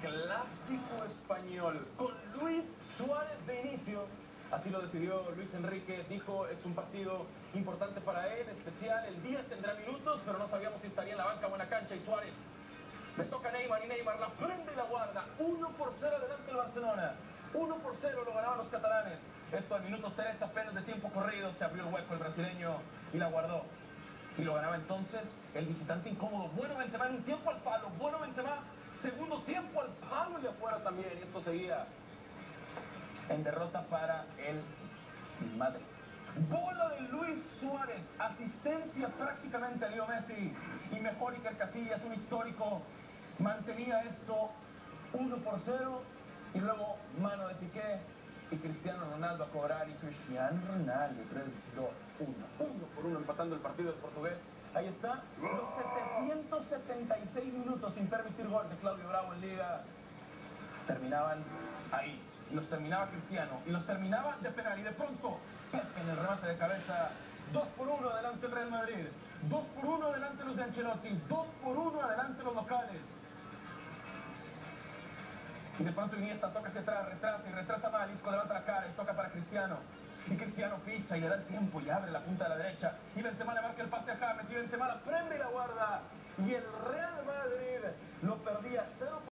clásico español con Luis Suárez de inicio. Así lo decidió Luis Enrique, dijo es un partido importante para él, especial, el día tendrá minutos, pero no sabíamos si estaría en la banca o en la cancha y Suárez. Le toca a Neymar y Neymar la prende y la guarda, 1 por 0 delante del Barcelona. 1 por 0 lo ganaban los catalanes. Esto al minuto 3 apenas de tiempo corrido se abrió el hueco el brasileño y la guardó. Y lo ganaba entonces el visitante incómodo. Bueno Benzema en un tiempo al segundo tiempo al palo y afuera también. Y esto seguía en derrota para el Madrid. Bola de Luis Suárez, asistencia prácticamente a Leo Messi y mejor Iker Casillas, un histórico, mantenía esto 1 por 0 y luego mano de Piqué y Cristiano Ronaldo a cobrar y Cristiano Ronaldo 3, 2, 1, 1 por 1 empatando el partido del portugués. Ahí está, los 776 minutos sin permitir gol Liga terminaban ahí. Y los terminaba Cristiano. Y los terminaba de penal. Y de pronto, en el remate de cabeza. 2 por 1 adelante el Real Madrid. 2 por 1 adelante los de Ancelotti. 2 por 1 adelante los locales. Y de pronto Iniesta toca hacia atrás, retrasa y retrasa mal. Isco levanta la cara y toca para Cristiano. Y Cristiano pisa y le da el tiempo y abre la punta de la derecha. Y Benzema le marca el pase a James. Y Benzema la prende y la guarda. Y el